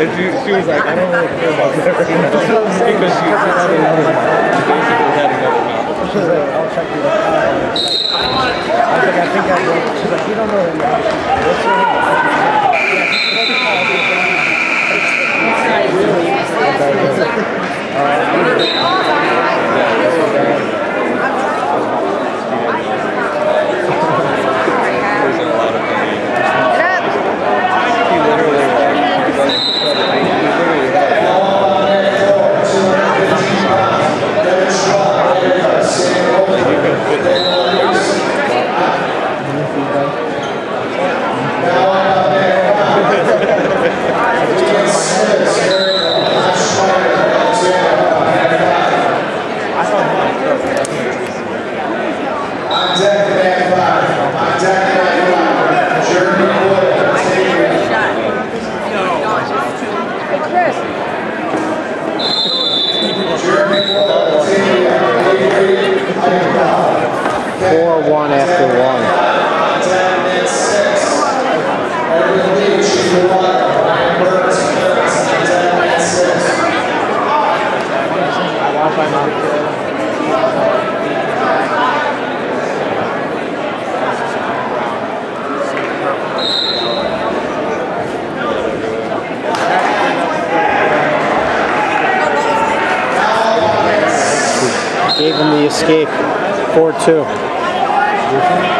And she, she was like, I don't really care about that. because she had another She basically had another mouth. Like, I'll check you out. I was like, I think I will. She's like, you don't know who What's your name? All right. escape. 4-2.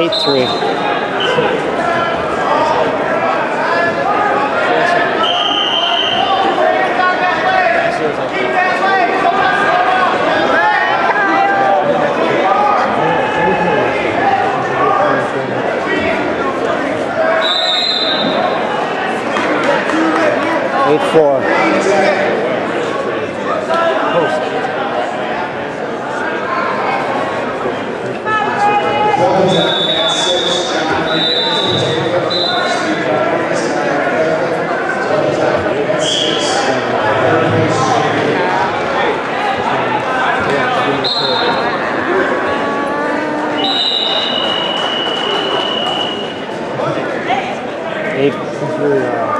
8-3. Eight four. eight.